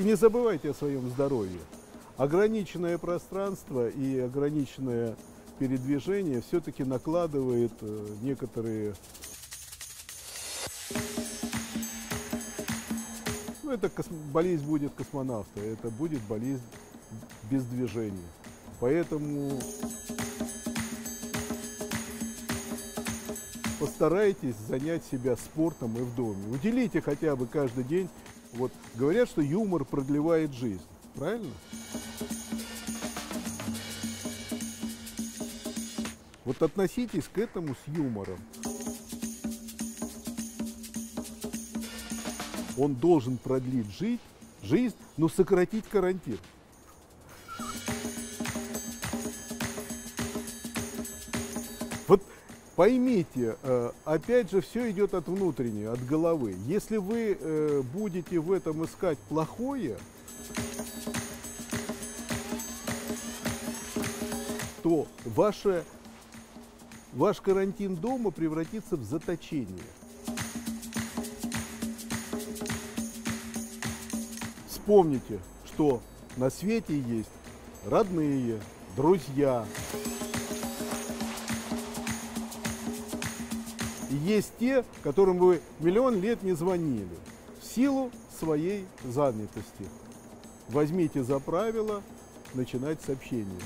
И не забывайте о своем здоровье. Ограниченное пространство и ограниченное передвижение все-таки накладывает э, некоторые... Ну, это кос... болезнь будет космонавта, это будет болезнь без движения. Поэтому постарайтесь занять себя спортом и в доме. Уделите хотя бы каждый день. Вот говорят, что юмор продлевает жизнь. Правильно? Вот относитесь к этому с юмором. Он должен продлить жить, жизнь, но сократить карантин. Вот поймите, э, опять же, все идет от внутренней, от головы. Если вы э, будете в этом искать плохое, то ваше, ваш карантин дома превратится в заточение. Вспомните, что на свете есть родные, друзья. И есть те, которым вы миллион лет не звонили в силу своей занятости. Возьмите за правило начинать с общения.